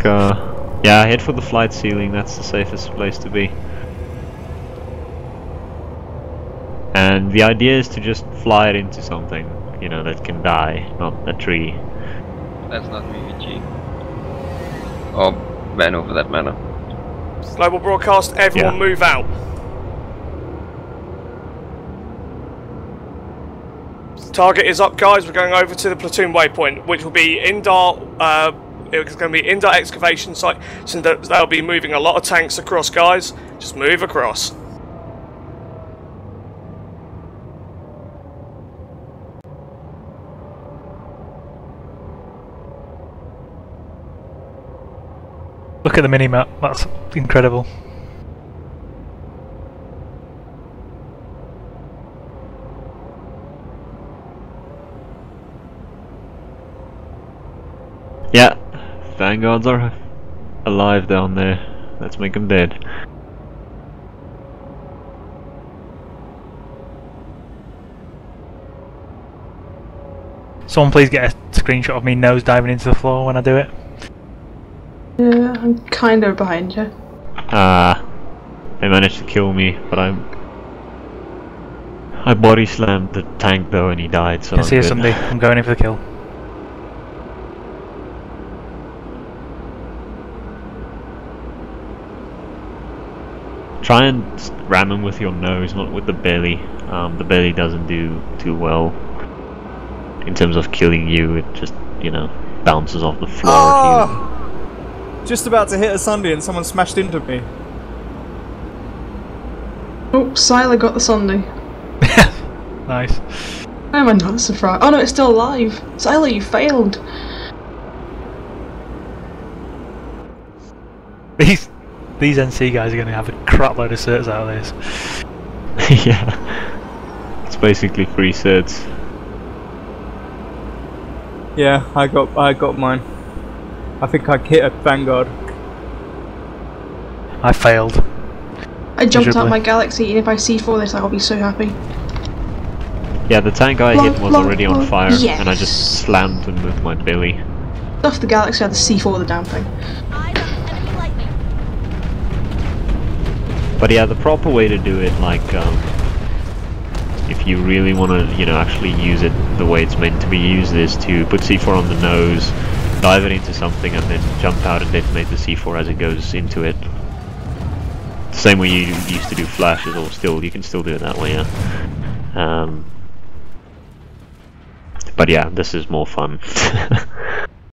think, uh, yeah, head for the flight ceiling. That's the safest place to be. And the idea is to just fly it into something, you know, that can die, not a tree. That's not VVG. Or Vanu for that matter. Global broadcast, everyone Yeah. move out. Target is up, guys. We're going over to the platoon waypoint, which will be Indar. Uh, it's going to be Indar excavation site. So they'll be moving a lot of tanks across, guys. Just move across. Look at the mini map. That's incredible. Yeah, vanguards are alive down there. Let's make them dead. Someone please get a screenshot of me nose diving into the floor when I do it. Yeah, I'm kind of behind you. Ah, they managed to kill me, but I'm. I body slammed the tank though, and he died. So Can I'm see you good. Sundy. I'm going in for the kill. Try and ram him with your nose, not with the belly. Um, the belly doesn't do too well in terms of killing you. It just, you know, bounces off the floor. Oh! Just about to hit a Sundy and someone smashed into me. Oh, Siler got the Sundy. Nice. Why am I not surprised? Oh no, it's still alive. Siler, you failed. These these NC guys are going to have a crap load of certs out of this. Yeah, it's basically free certs. Yeah, I got I got mine. I think I hit a Vanguard. I failed. I jumped out Miserably. my galaxy, and if I C4 this, I'll be so happy. Yeah, the tank I hit was plonk, already on plonk. fire, and I just slammed him with my belly. Stuff the galaxy, I had to C4 the damn thing. But yeah, the proper way to do it, like, um, if you really want to, you know, actually use it the way it's meant to be used, is to put C4 on the nose, dive it into something, and then jump out and detonate the C4 as it goes into it. The same way you used to do flashes, or still, you can still do it that way, yeah. Um, but yeah, this is more fun.